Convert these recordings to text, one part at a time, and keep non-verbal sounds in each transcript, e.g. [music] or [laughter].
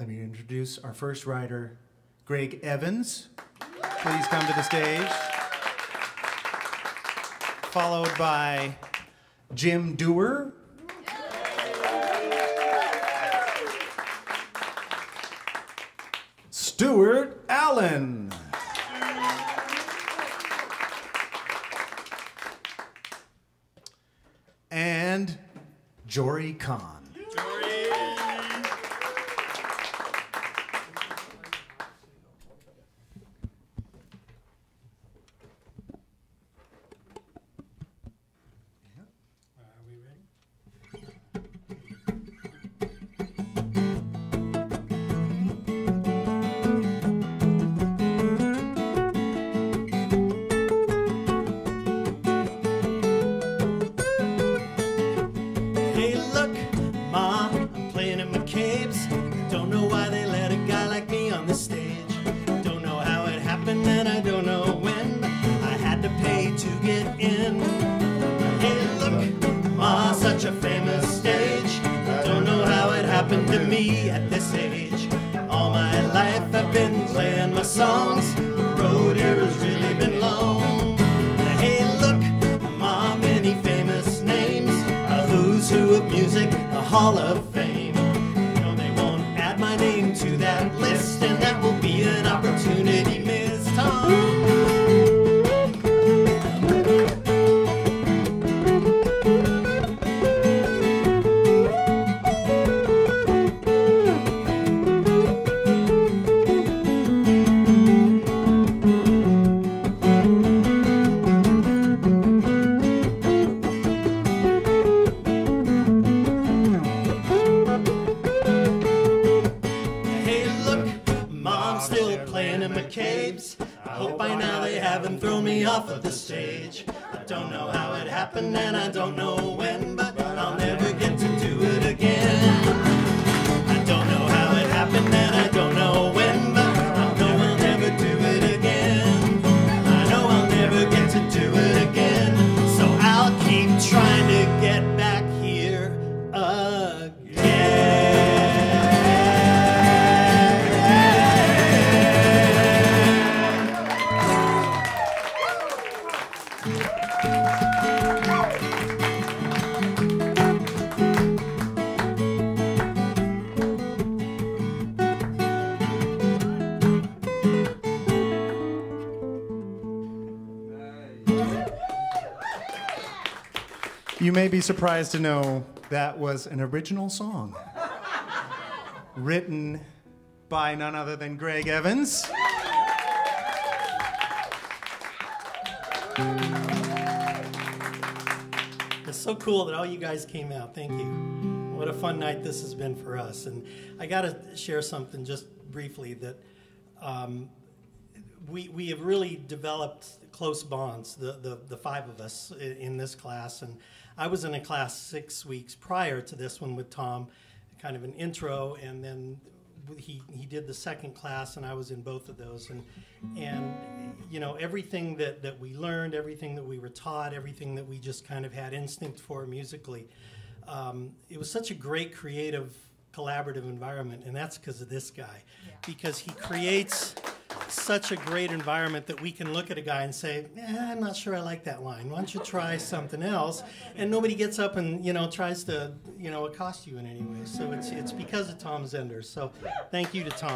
Let me introduce our first writer, Greg Evans. Please come to the stage. Followed by Jim Dewar. Stuart Allen. And Jory Khan. Pay in. Hey, look, Ma, such a famous stage. I don't know how it happened to me at this age. All my life I've been playing my songs. The road here has really been long. Hey, look, Ma, many famous names. A who's who of music, a hall of happened and I don't know You may be surprised to know that was an original song written by none other than Greg Evans. It's so cool that all you guys came out. Thank you. What a fun night this has been for us. And I got to share something just briefly that um, we, we have really developed close bonds, the, the, the five of us i- in this class. And I was in a class six weeks prior to this one with Tom, kind of an intro, and then he, he did the second class, and I was in both of those. And, and you know, everything that, that we learned, everything that we were taught, everything that we just kind of had instinct for musically, um, it was such a great creative collaborative environment and that's because of this guy because he creates such a great environment that we can look at a guy and say eh, i'm not sure i like that line why don't you try something else? And nobody gets up and you know tries to you know accost you in any way. So it's it's because of tom zender. So thank you to tom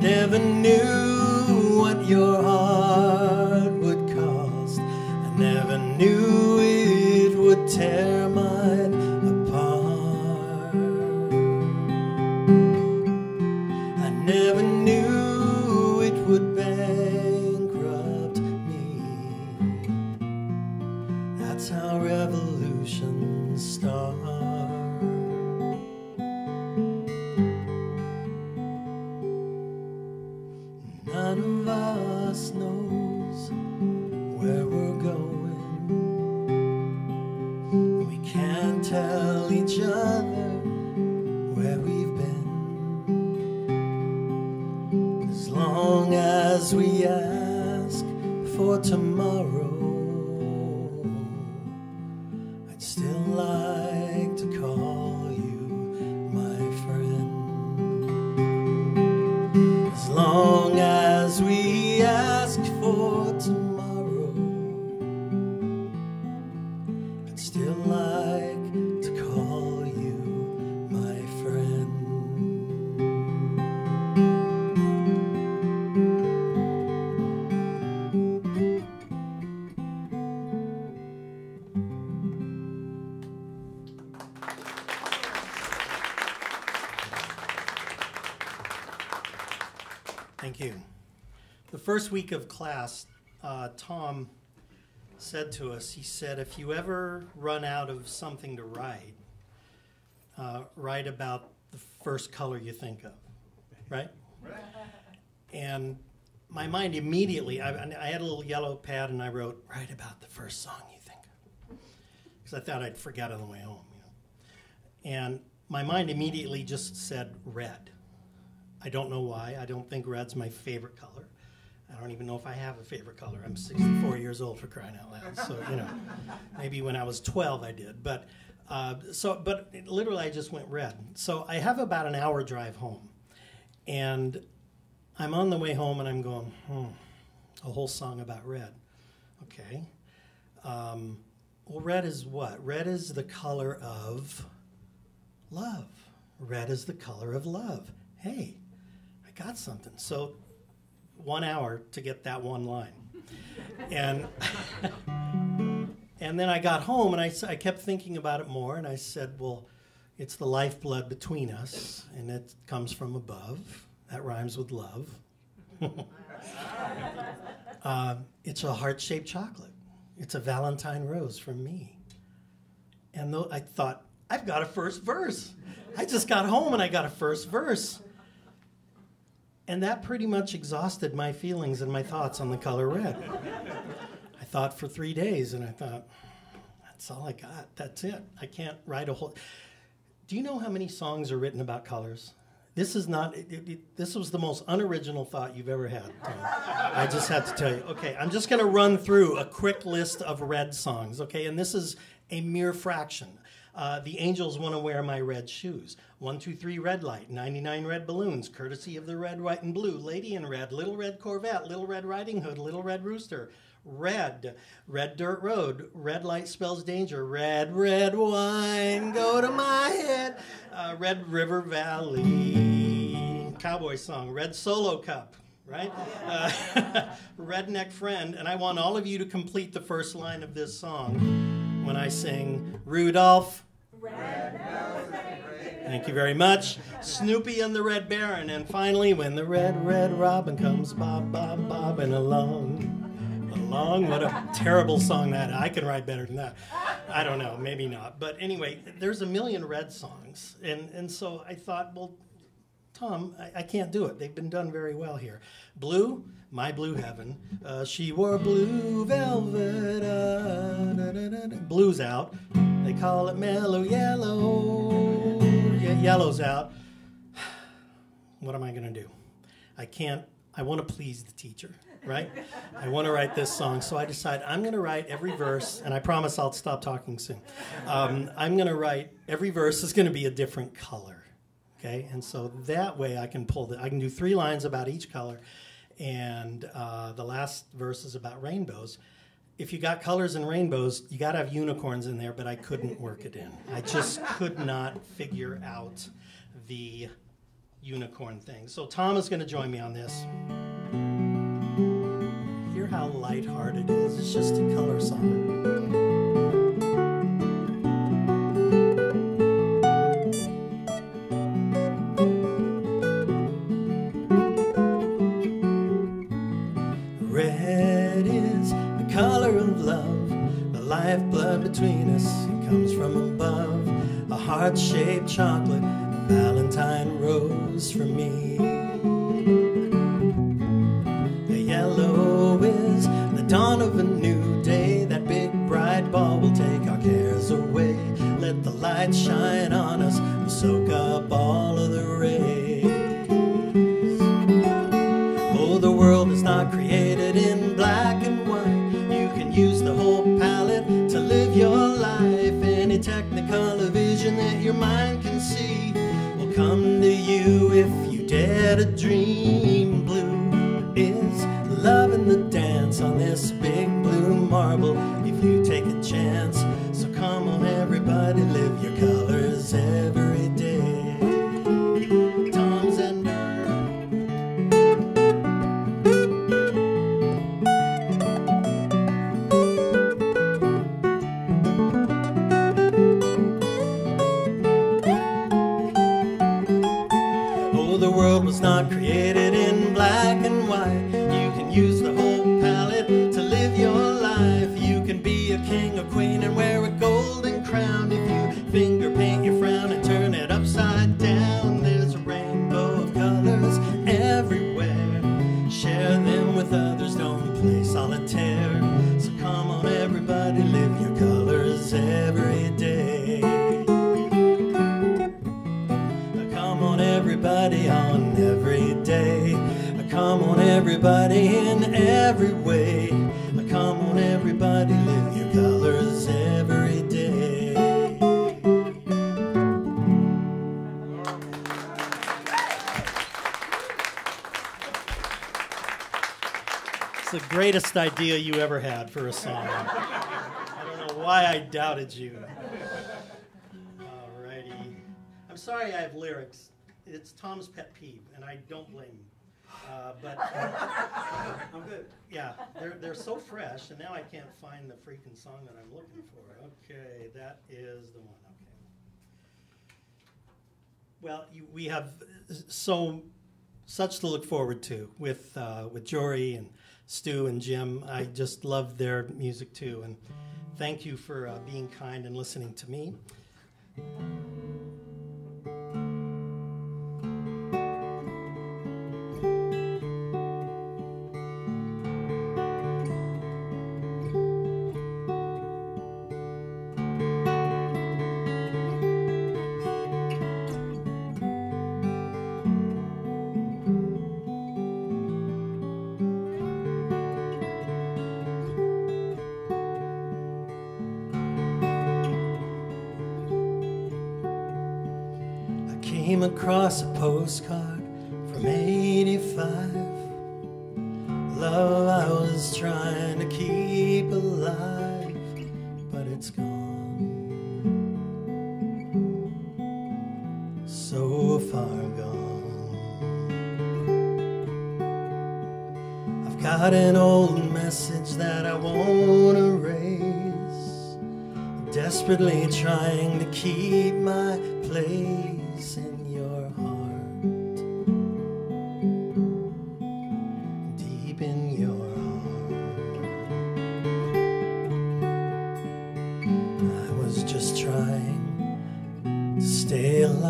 never knew what your heart None of us knows still like to call you my friend. Thank you. The first week of class, uh, Tom said to us, he said, if you ever run out of something to write, uh, write about the first color you think of, right? [laughs] And my mind immediately, I, I had a little yellow pad and I wrote, write about the first song you think of. Because I thought I'd forget on the way home, you know. And my mind immediately just said red. I don't know why. I don't think red's my favorite color. I don't even know if I have a favorite color. I'm 64 years old for crying out loud. So, you know, maybe when I was 12 I did. But uh, so, but literally I just went red. So I have about an hour drive home. And I'm on the way home and I'm going, hmm, a whole song about red. Okay. Um, well, red is what? Red is the color of love. Red is the color of love. Hey, I got something. So, one hour to get that one line. And and then I got home and I, I kept thinking about it more and I said, well, it's the lifeblood between us and it comes from above. That rhymes with love. [laughs] uh, it's a heart shaped chocolate. It's a Valentine rose from me. And though I thought, I've got a first verse. I just got home and I got a first verse. And that pretty much exhausted my feelings and my thoughts on the color red. I thought for three days and I thought, that's all I got. That's it. I can't write a whole. Do you know how many songs are written about colors? This is not. It, it, this was the most unoriginal thought you've ever had. I just had to tell you. Okay, I'm just going to run through a quick list of red songs. Okay, and this is a mere fraction. Uh, the angels want to wear my red shoes. One, two, three, red light. 99 red balloons, courtesy of the red, white, and blue. Lady in red, little red Corvette, little red riding hood, little red rooster. Red, red dirt road. Red light spells danger. Red, red wine, go to my head. Uh, red river valley. Cowboy song. Red solo cup. Right? Uh, [laughs] redneck friend. And I want all of you to complete the first line of this song when I sing Rudolph. Thank you very much. Snoopy and the Red Baron. And finally, when the red, red robin comes bob, bob, bobbing along. Along, what a terrible song that. I can write better than that. I don't know, maybe not. But anyway, there's a million red songs. And, and so I thought, well, Tom, I, I can't do it. They've been done very well here. Blue, my blue heaven. Uh, she wore blue velvet. Uh. Blue's out. They call it mellow yellow. Yeah, yellow's out. [sighs] What am I going to do? I can't, I want to please the teacher, right? I want to write this song. So I decide I'm going to write every verse, and I promise I'll stop talking soon. Um, I'm going to write every verse is going to be a different color. Okay, and so that way I can pull the, I can do three lines about each color, and uh, the last verse is about rainbows if you got colors and rainbows, you got to have unicorns in there, but I couldn't work it in. I just could not figure out the unicorn thing. So Tom is going to join me on this. Hear how lighthearted it is. It's just a color will take our cares away. Let the light shine on us and soak up all of the rays. Oh, the world is not created in black and white. You can use the whole palette to live your life. Any technicolor vision that your mind can see will come to you if you dare to dream. Greatest idea you ever had for a song. I don't know why I doubted you. Alrighty. I'm sorry I have lyrics. It's Tom's pet peeve, and I don't blame him. Uh, but [laughs] I'm good. Yeah, they're, they're so fresh, and now I can't find the freaking song that I'm looking for. Okay, that is the one. Okay. Well, you, we have so such to look forward to with uh, with Jory and Stu and Jim. I just love their music too. And thank you for uh, being kind and listening to me. Across a postcard from 85. Love I was trying to keep alive, but it's gone. So far gone. I've got an old message that I won't erase. Desperately trying to keep my place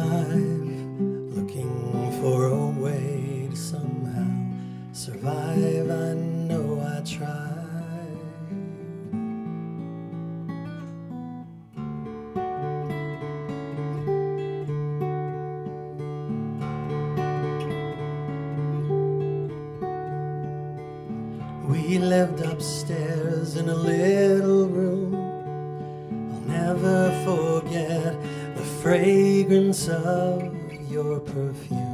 looking for a way to somehow survive. I know I tried. We lived upstairs in a little fragrance of your perfume.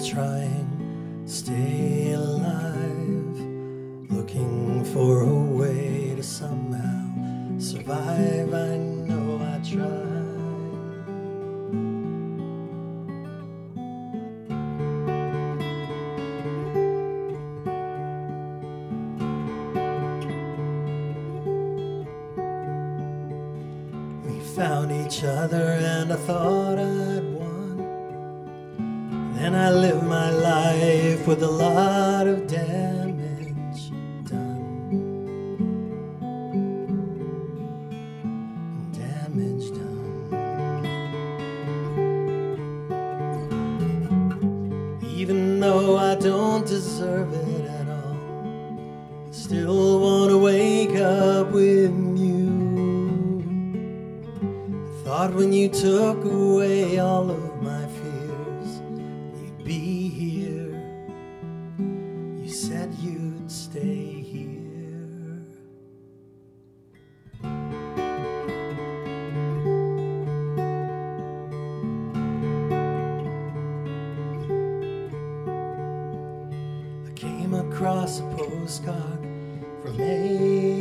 trying to stay And I live my life with a lot of debt. that you'd stay here. I came across a postcard from A